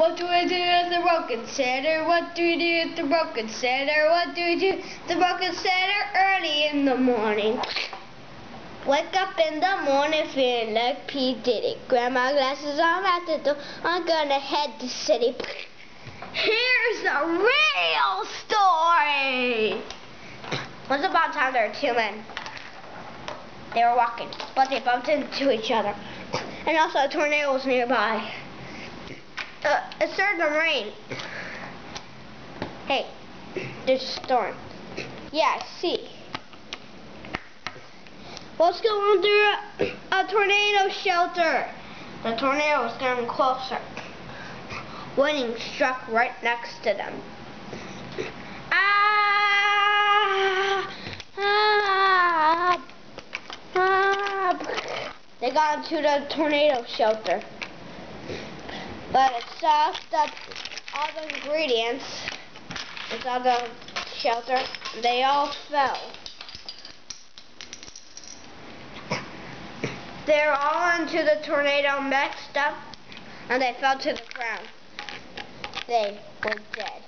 What do we do at the broken center? What do we do at the broken center? What do we do at the broken center early in the morning? Wake up in the morning feeling like P. Diddy. Grab my glasses on at the door. I'm gonna head to city. Here's the real story. Once upon a time there were two men. They were walking, but they bumped into each other. And also a tornado was nearby. Uh, it started to rain. Hey, there's a storm. Yeah, see. Let's go under a, a tornado shelter. The tornado is getting closer. Lightning struck right next to them. Ah! Ah! Ah! They got into the tornado shelter. But it sucked up all the ingredients It's all the shelter. They all fell. They're all into the tornado mixed up and they fell to the ground. They were dead.